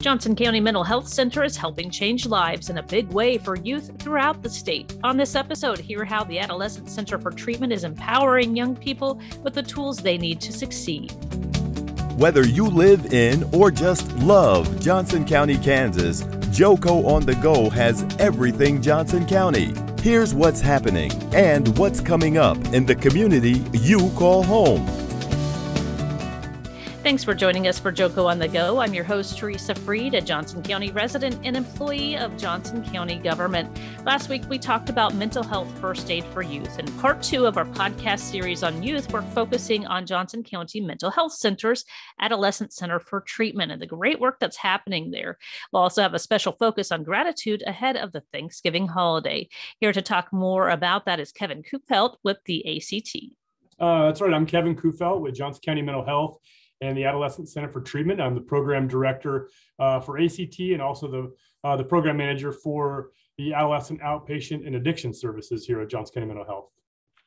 Johnson County Mental Health Center is helping change lives in a big way for youth throughout the state. On this episode, hear how the Adolescent Center for Treatment is empowering young people with the tools they need to succeed. Whether you live in or just love Johnson County, Kansas, Joco on the Go has everything Johnson County. Here's what's happening and what's coming up in the community you call home. Thanks for joining us for Joco on the Go. I'm your host, Theresa Freed, a Johnson County resident and employee of Johnson County government. Last week, we talked about mental health first aid for youth. In part two of our podcast series on youth, we're focusing on Johnson County Mental Health Center's Adolescent Center for Treatment and the great work that's happening there. We'll also have a special focus on gratitude ahead of the Thanksgiving holiday. Here to talk more about that is Kevin Kufelt with the ACT. Uh, that's right. I'm Kevin Kufelt with Johnson County Mental Health and the Adolescent Center for Treatment. I'm the program director uh, for ACT and also the uh, the program manager for the Adolescent Outpatient and Addiction Services here at Johns County Mental Health.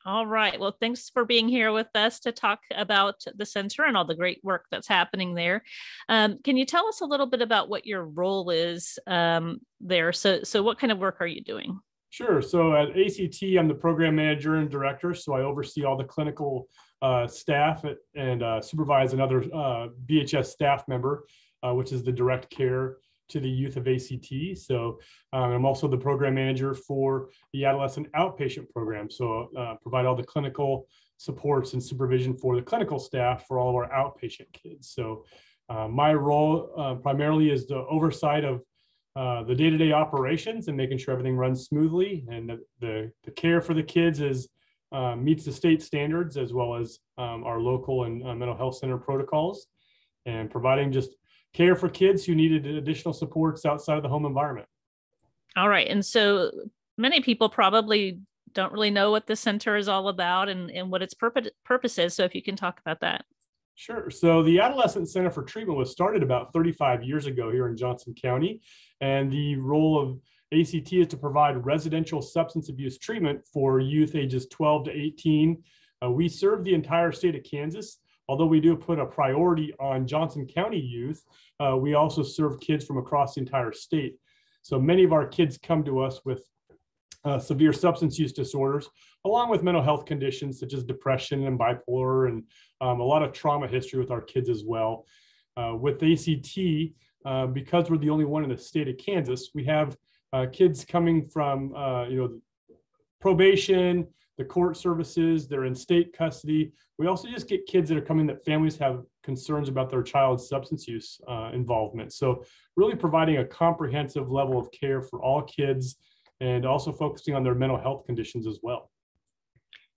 All right. Well, thanks for being here with us to talk about the center and all the great work that's happening there. Um, can you tell us a little bit about what your role is um, there? So, so what kind of work are you doing? Sure. So at ACT, I'm the program manager and director. So I oversee all the clinical uh, staff and uh, supervise another uh, BHS staff member, uh, which is the direct care to the youth of ACT. So um, I'm also the program manager for the adolescent outpatient program. So uh, provide all the clinical supports and supervision for the clinical staff for all of our outpatient kids. So uh, my role primarily is the oversight of the day-to-day operations and making sure everything runs smoothly and the, the, the care for the kids is uh, meets the state standards as well as um, our local and uh, mental health center protocols and providing just care for kids who needed additional supports outside of the home environment. All right. And so many people probably don't really know what the center is all about and, and what its purpose, purpose is. So if you can talk about that. Sure. So the Adolescent Center for Treatment was started about 35 years ago here in Johnson County. And the role of ACT is to provide residential substance abuse treatment for youth ages 12 to 18. Uh, we serve the entire state of Kansas. Although we do put a priority on Johnson County youth, uh, we also serve kids from across the entire state. So many of our kids come to us with uh, severe substance use disorders, along with mental health conditions such as depression and bipolar, and um, a lot of trauma history with our kids as well. Uh, with ACT, uh, because we're the only one in the state of Kansas, we have uh, kids coming from uh, you know probation, the court services, they're in state custody. We also just get kids that are coming that families have concerns about their child's substance use uh, involvement. So really providing a comprehensive level of care for all kids and also focusing on their mental health conditions as well.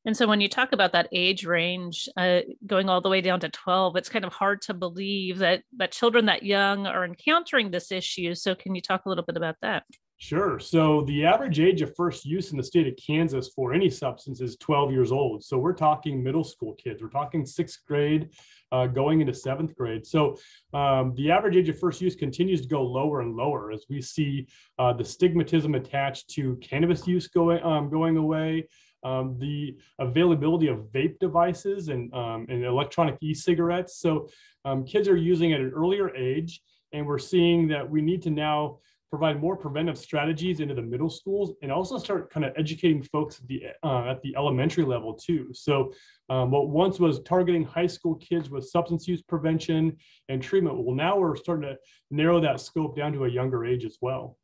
And so when you talk about that age range uh, going all the way down to 12, it's kind of hard to believe that that children that young are encountering this issue. So can you talk a little bit about that? Sure. So the average age of first use in the state of Kansas for any substance is 12 years old. So we're talking middle school kids. We're talking sixth grade, uh, going into seventh grade. So um, the average age of first use continues to go lower and lower as we see uh, the stigmatism attached to cannabis use going um, going away. Um, the availability of vape devices and, um, and electronic e-cigarettes. So um, kids are using at an earlier age, and we're seeing that we need to now provide more preventive strategies into the middle schools and also start kind of educating folks at the uh, at the elementary level too so um, what once was targeting high school kids with substance use prevention and treatment well now we're starting to narrow that scope down to a younger age as well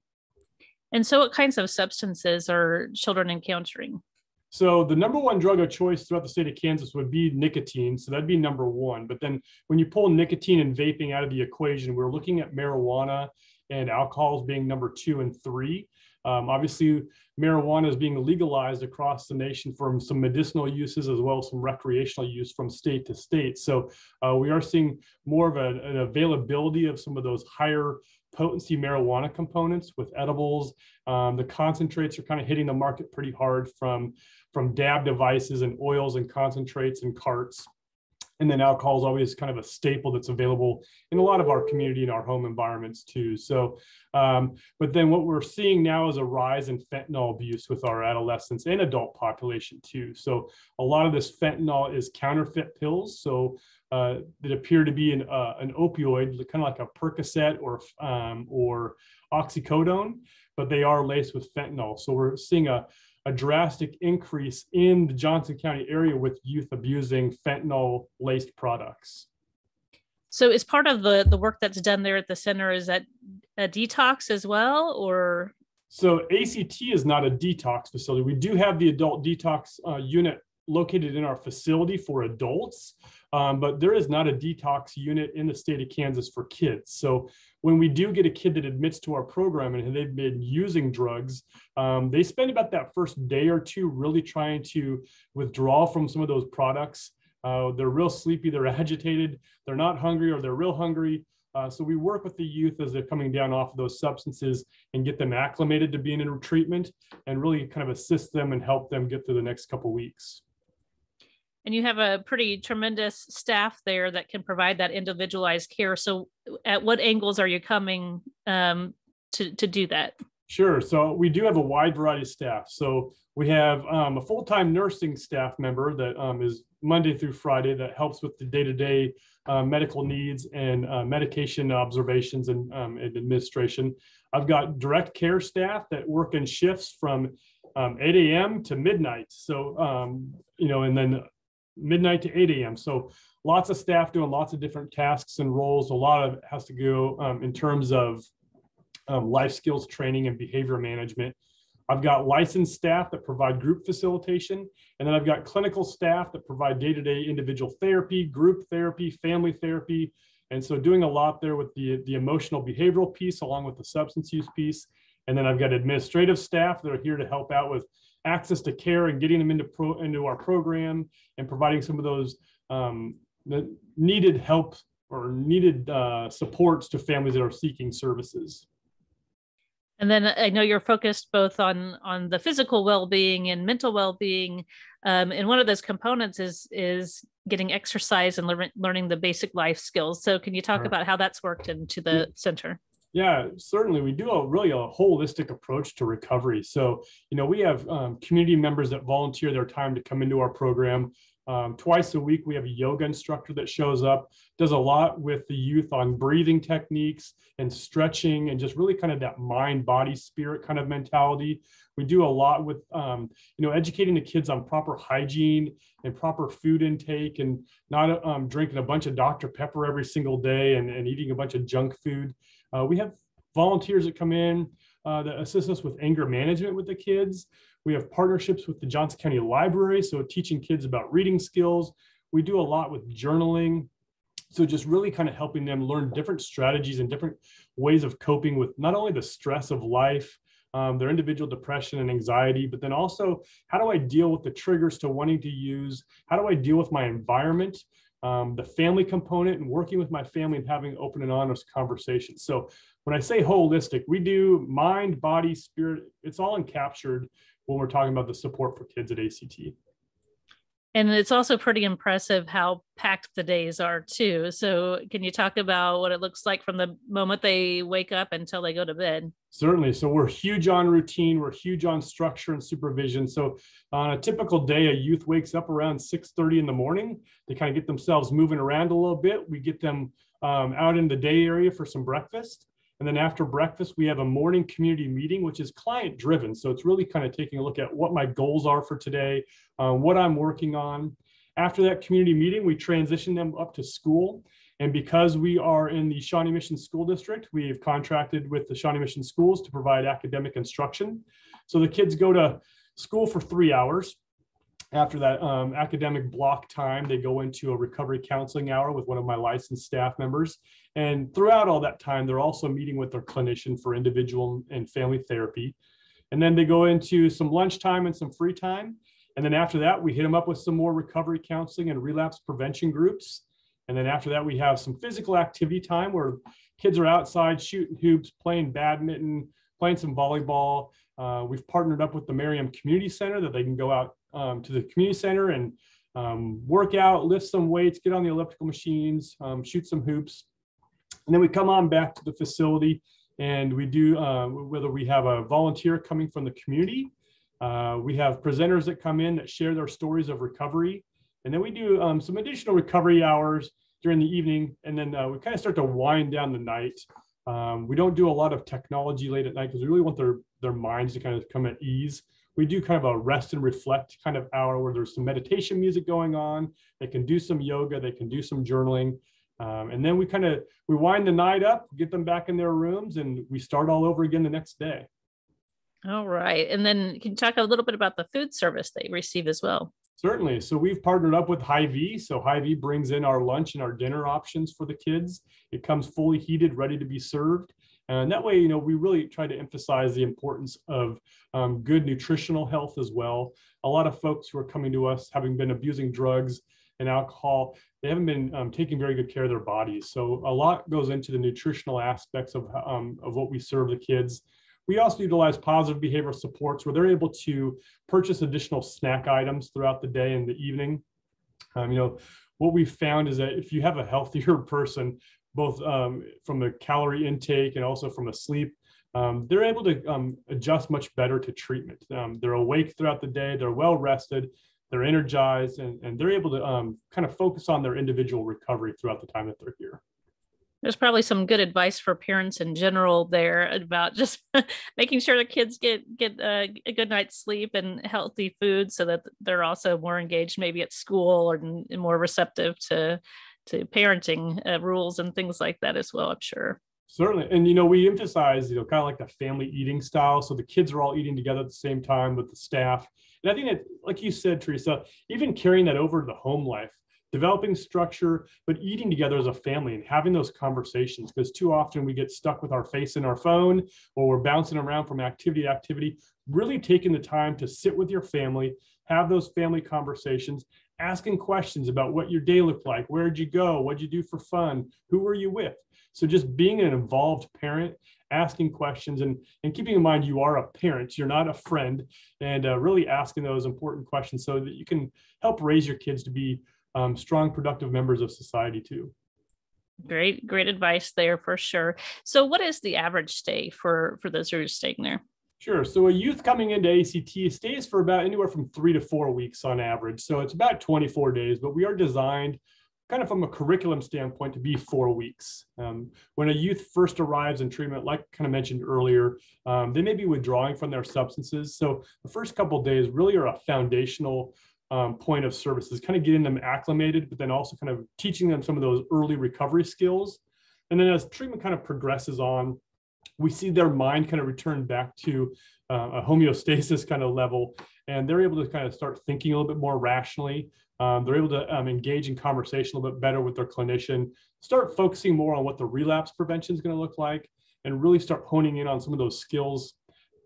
and so what kinds of substances are children encountering so the number one drug of choice throughout the state of Kansas would be nicotine. So that'd be number one. But then when you pull nicotine and vaping out of the equation, we're looking at marijuana and alcohols being number two and three. Um, obviously, marijuana is being legalized across the nation from some medicinal uses as well as some recreational use from state to state. So uh, we are seeing more of a, an availability of some of those higher potency marijuana components with edibles. Um, the concentrates are kind of hitting the market pretty hard from, from dab devices and oils and concentrates and carts. And then alcohol is always kind of a staple that's available in a lot of our community and our home environments too. So, um, but then what we're seeing now is a rise in fentanyl abuse with our adolescents and adult population too. So a lot of this fentanyl is counterfeit pills. So uh, that appear to be an, uh, an opioid, kind of like a Percocet or, um, or oxycodone, but they are laced with fentanyl. So we're seeing a, a drastic increase in the Johnson County area with youth abusing fentanyl laced products. So is part of the, the work that's done there at the center, is that a detox as well, or? So ACT is not a detox facility. We do have the adult detox uh, unit located in our facility for adults, um, but there is not a detox unit in the state of Kansas for kids. So when we do get a kid that admits to our program and they've been using drugs, um, they spend about that first day or two really trying to withdraw from some of those products. Uh, they're real sleepy, they're agitated, they're not hungry, or they're real hungry. Uh, so we work with the youth as they're coming down off of those substances and get them acclimated to being in treatment and really kind of assist them and help them get through the next couple weeks and you have a pretty tremendous staff there that can provide that individualized care. So at what angles are you coming um, to, to do that? Sure. So we do have a wide variety of staff. So we have um, a full-time nursing staff member that um, is monday through friday that helps with the day-to-day uh, medical needs and uh, medication observations and, um, and, administration. I've got direct care staff that work in shifts from um, 8 a.m to midnight. So um, you know and then midnight to 8 a.m. So lots of staff doing lots of different tasks and roles. A lot of it has to go um, in terms of um, life skills training and behavior management. I've got licensed staff that provide group facilitation, and then I've got clinical staff that provide day-to-day individual therapy, group therapy, family therapy, and so doing a lot there with the, the emotional behavioral piece along with the substance use piece. And then I've got administrative staff that are here to help out with access to care and getting them into pro, into our program and providing some of those um, needed help or needed uh, supports to families that are seeking services. And then I know you're focused both on on the physical well-being and mental well-being, um, and one of those components is is getting exercise and le- learning the basic life skills. So, can you talk sure. about how that's worked into the center? Yeah, certainly. We do a really a holistic approach to recovery. So, you know, we have um, community members that volunteer their time to come into our program. Um, twice a week, we have a yoga instructor that shows up, does a lot with the youth on breathing techniques and stretching and just really kind of that mind, body, spirit kind of mentality. We do a lot with, um, you know, educating the kids on proper hygiene and proper food intake and not um, drinking a bunch of Dr. Pepper every single day and, and eating a bunch of junk food. Uh, we have volunteers that come in uh, that assist us with anger management with the kids. We have partnerships with the Johnson County Library, so teaching kids about reading skills. We do a lot with journaling. So just really kind of helping them learn different strategies and different ways of coping with not only the stress of life, um, their individual depression and anxiety, but then also how do I deal with the triggers to wanting to use? How do I deal with my environment? Um, the family component and working with my family and having open and honest conversations. So when I say holistic, we do mind, body, spirit, it's all encaptured when we're talking about the support for kids at ACT. And it's also pretty impressive how packed the days are too. So can you talk about what it looks like from the moment they wake up until they go to bed? Certainly. So we're huge on routine. We're huge on structure and supervision. So on a typical day, a youth wakes up around 6:30 in the morning. They kind of get themselves moving around a little bit. We get them um, out in the day area for some breakfast. And then after breakfast, we have a morning community meeting, which is client driven. So it's really kind of taking a look at what my goals are for today, uh, what I'm working on. After that community meeting, we transition them up to school. And because we are in the Shawnee Mission School District, we've contracted with the Shawnee Mission Schools to provide academic instruction. So the kids go to school for three hours. After that um, academic block time, they go into a recovery counseling hour with one of my licensed staff members. And throughout all that time, they're also meeting with their clinician for individual and family therapy. And then they go into some lunchtime and some free time. And then after that, we hit them up with some more recovery counseling and relapse prevention groups. And then after that, we have some physical activity time where kids are outside shooting hoops, playing badminton, playing some volleyball. Uh, we've partnered up with the Merriam Community Center that they can go out um, to the community center and um, work out, lift some weights, get on the elliptical machines, um, shoot some hoops. And then we come on back to the facility and we do, uh, whether we have a volunteer coming from the community, uh, we have presenters that come in that share their stories of recovery. And then we do um, some additional recovery hours during the evening. And then uh, we kind of start to wind down the night. Um, we don't do a lot of technology late at night because we really want their, their minds to kind of come at ease. We do kind of a rest and reflect kind of hour where there's some meditation music going on. They can do some yoga, they can do some journaling. Um, and then we kind of we wind the night up, get them back in their rooms, and we start all over again the next day. All right. And then can you talk a little bit about the food service they receive as well? Certainly. So we've partnered up with Hy-Vee. So Hy-Vee brings in our lunch and our dinner options for the kids. It comes fully heated, ready to be served. And that way, you know, we really try to emphasize the importance of um, good nutritional health as well. A lot of folks who are coming to us having been abusing drugs and alcohol, they haven't been um, taking very good care of their bodies. So a lot goes into the nutritional aspects of, um, of what we serve the kids. We also utilize positive behavioral supports where they're able to purchase additional snack items throughout the day and the evening. Um, you know, what we've found is that if you have a healthier person, both um, from the calorie intake and also from a sleep, um, they're able to um, adjust much better to treatment. Um, they're awake throughout the day, they're well rested, they're energized, and, and they're able to um, kind of focus on their individual recovery throughout the time that they're here there's probably some good advice for parents in general there about just making sure the kids get get a, a, good night's sleep and healthy food so that they're also more engaged maybe at school or more receptive to to parenting uh, rules and things like that as well i'm sure certainly and you know we emphasize you know kind of like the family eating style so the kids are all eating together at the same time with the staff and i think that like you said theresa even carrying that over to the home life developing structure, but eating together as a family and having those conversations. Because too often we get stuck with our face in our phone or we're bouncing around from activity to activity. Really taking the time to sit with your family, have those family conversations, asking questions about what your day looked like, where'd you go, what'd you do for fun, who were you with. So just being an involved parent, asking questions, and and keeping in mind you are a parent, you're not a friend, and uh, really asking those important questions so that you can help raise your kids to be um, strong, productive members of society too. Great, great advice there for sure. So, what is the average stay for for those who are staying there? Sure. So, a youth coming into ACT stays for about anywhere from three to four weeks on average. So, it's about 24 days, but we are designed kind of from a curriculum standpoint to be four weeks. Um, when a youth first arrives in treatment, like kind of mentioned earlier, um, they may be withdrawing from their substances. So the first couple days really are a foundational um, point of services, kind of getting them acclimated, but then also kind of teaching them some of those early recovery skills. And then as treatment kind of progresses on, we see their mind kind of return back to uh, a homeostasis kind of level, and they're able to kind of start thinking a little bit more rationally. Um, they're able to um, engage in conversation a little bit better with their clinician, start focusing more on what the relapse prevention is going to look like, and really start honing in on some of those skills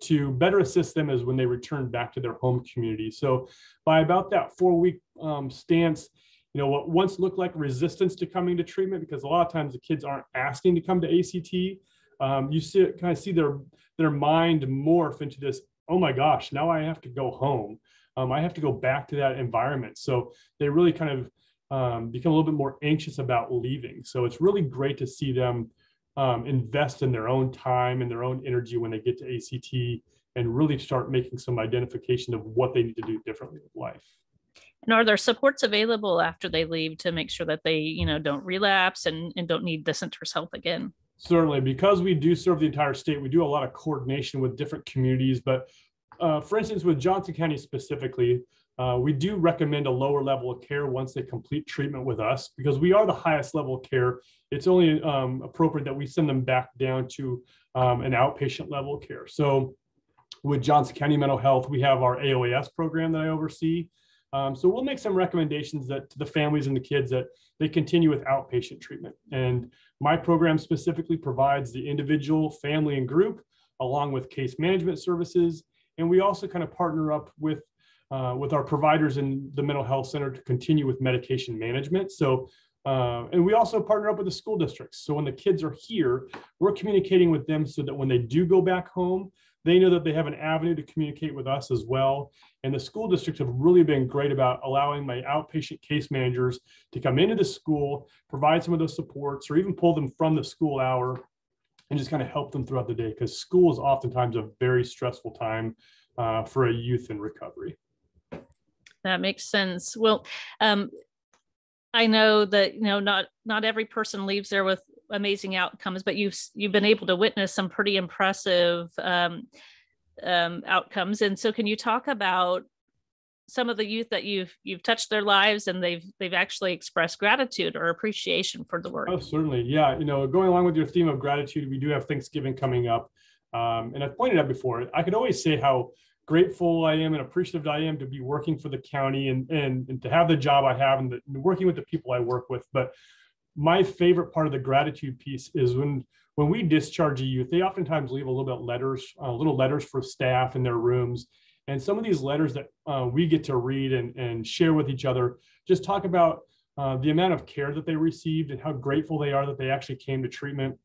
to better assist them as when they return back to their home community. So by about that four week um, stance, you know, what once looked like resistance to coming to treatment, because a lot of times the kids aren't asking to come to ACT, um, you see kind of see their their mind morph into this, oh my gosh, now I have to go home. Um, I have to go back to that environment. So they really kind of um, become a little bit more anxious about leaving. So it's really great to see them um, invest in their own time and their own energy when they get to ACT and really start making some identification of what they need to do differently with life. And are there supports available after they leave to make sure that they, you know, don't relapse and, and don't need the center's help again? Certainly, because we do serve the entire state, we do a lot of coordination with different communities. But uh, for instance, with Johnson County specifically, uh, we do recommend a lower level of care once they complete treatment with us because we are the highest level of care. It's only um, appropriate that we send them back down to um, an outpatient level of care. So with Johnson County Mental Health, we have our AOAS program that I oversee. Um, so we'll make some recommendations that to the families and the kids that they continue with outpatient treatment. And my program specifically provides the individual, family, and group, along with case management services. And we also kind of partner up with uh, with our providers in the mental health center to continue with medication management. So, uh, and we also partner up with the school districts. So when the kids are here, we're communicating with them so that when they do go back home, they know that they have an avenue to communicate with us as well. And the school districts have really been great about allowing my outpatient case managers to come into the school, provide some of those supports, or even pull them from the school hour and just kind of help them throughout the day because school is oftentimes a very stressful time uh, for a youth in recovery. That makes sense. Well, um, I know that you know not not every person leaves there with amazing outcomes, but you've you've been able to witness some pretty impressive um, um, outcomes. And so, can you talk about some of the youth that you've you've touched their lives and they've they've actually expressed gratitude or appreciation for the work? Oh, certainly, yeah. You know, going along with your theme of gratitude, we do have Thanksgiving coming up, um, and I've pointed out before. I could always say how grateful I am and appreciative I am to be working for the county and, and, and to have the job I have and, the, and working with the people I work with. But my favorite part of the gratitude piece is when when we discharge a youth, they oftentimes leave a little bit letters, uh, little letters for staff in their rooms. And some of these letters that uh, we get to read and, and share with each other just talk about uh, the amount of care that they received and how grateful they are that they actually came to treatment.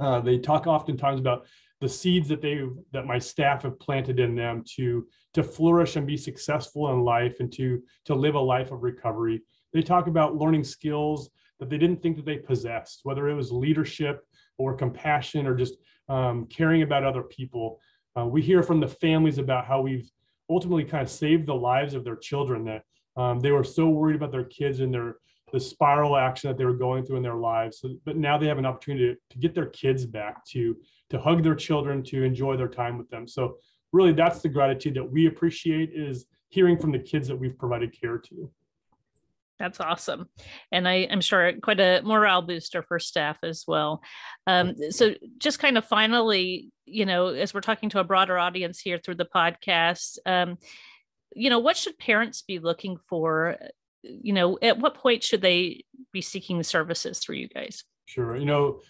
Uh, they talk oftentimes about the seeds that they that my staff have planted in them to to flourish and be successful in life and to to live a life of recovery they talk about learning skills that they didn't think that they possessed whether it was leadership or compassion or just um, caring about other people uh, we hear from the families about how we've ultimately kind of saved the lives of their children that um, they were so worried about their kids and their the spiral action that they were going through in their lives so, but now they have an opportunity to, to get their kids back to to hug their children, to enjoy their time with them. So really that's the gratitude that we appreciate is hearing from the kids that we've provided care to. That's awesome. And I, am sure quite a morale booster for staff as well. Um, so, just kind of finally, you know, as we're talking to a broader audience here through the podcast, um, you know, what should parents be looking for? You know, at what point should they be seeking services through you guys? Sure. You know,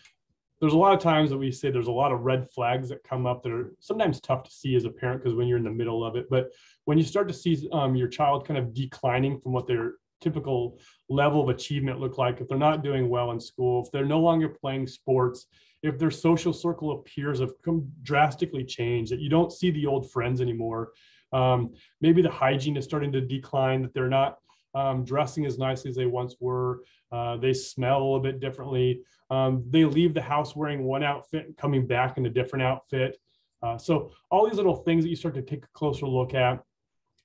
there's a lot of times that we say there's a lot of red flags that come up that are sometimes tough to see as a parent because when you're in the middle of it but when you start to see um, your child kind of declining from what their typical level of achievement look like if they're not doing well in school if they're no longer playing sports if their social circle of peers have come drastically changed that you don't see the old friends anymore um, maybe the hygiene is starting to decline that they're not um, dressing as nicely as they once were uh, they smell a little bit differently um, they leave the house wearing one outfit and coming back in a different outfit. Uh, so all these little things that you start to take a closer look at.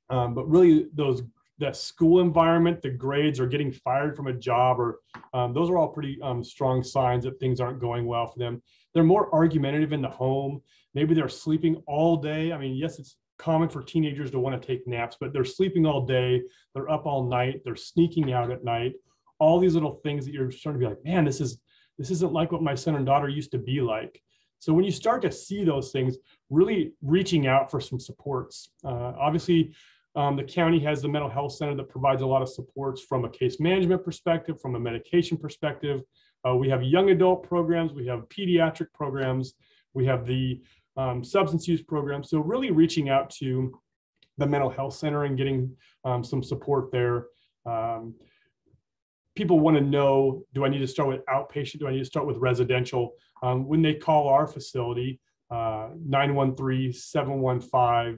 Um, but really those the school environment, the grades, or getting fired from a job, or um, those are all pretty um, strong signs that things aren't going well for them. They're more argumentative in the home. Maybe they're sleeping all day. I mean, yes, it's common for teenagers to want to take naps, but they're sleeping all day. They're up all night. They're sneaking out at night. All these little things that you're starting to be like, man, this is this isn't like what my son and daughter used to be like. So when you start to see those things, really reaching out for some supports. Uh, obviously, um, the county has the mental health center that provides a lot of supports from a case management perspective, from a medication perspective. Uh, we have young adult programs, we have pediatric programs, we have the um, substance use program. So really reaching out to the mental health center and getting um, some support there. Um, people want to know, do I need to start with outpatient? Do I need to start with residential? Um, when they call our facility, 913-715-7632, uh,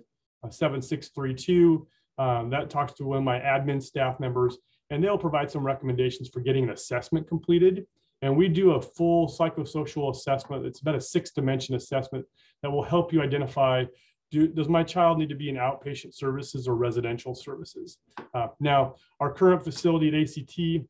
um, that talks to one of my admin staff members, and they'll provide some recommendations for getting an assessment completed. And we do a full psychosocial assessment. It's about a six dimension assessment that will help you identify do, does my child need to be in outpatient services or residential services? Uh, now, our current facility at ACT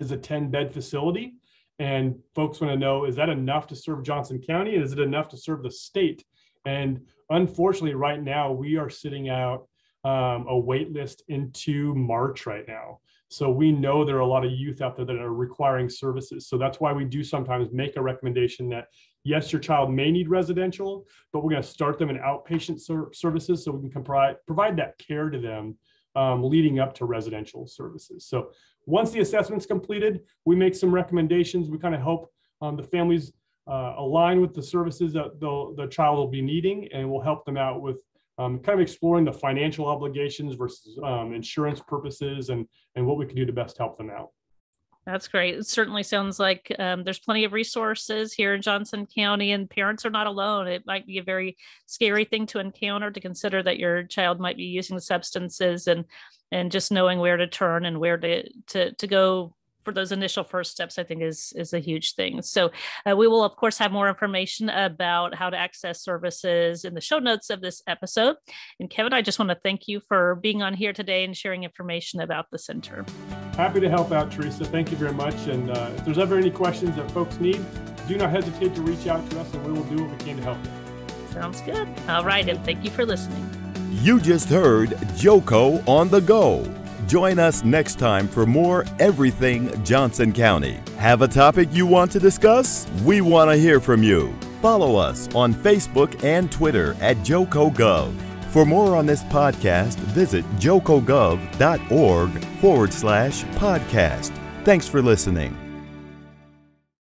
is a 10 bed facility. And folks want to know is that enough to serve Johnson County? Is it enough to serve the state? And unfortunately, right now, we are sitting out um, a wait list into March right now. So we know there are a lot of youth out there that are requiring services. So that's why we do sometimes make a recommendation that yes, your child may need residential, but we're going to start them in outpatient ser- services so we can provide provide that care to them um, leading up to residential services. So once the assessment's completed, we make some recommendations. We kind of help um, the families uh, align with the services that the, the child will be needing, and we'll help them out with um, kind of exploring the financial obligations versus um, insurance purposes and, and what we can do to best help them out. That's great. It certainly sounds like um, there's plenty of resources here in Johnson County, and parents are not alone. It might be a very scary thing to encounter to consider that your child might be using substances, and and just knowing where to turn and where to to to go for those initial first steps, I think is is a huge thing. So uh, we will of course have more information about how to access services in the show notes of this episode. And Kevin, I just want to thank you for being on here today and sharing information about the center. Happy to help out, Theresa. Thank you very much. And uh, if there's ever any questions that folks need, do not hesitate to reach out to us, and we will do what we can to help you. Sounds good. All right, and thank you for listening. You just heard Joco on the Go. Join us next time for more Everything Johnson County. Have a topic you want to discuss? We want to hear from you. Follow us on Facebook and Twitter at JocoGov. For more on this podcast, visit jocogov.org forward slash podcast. Thanks for listening.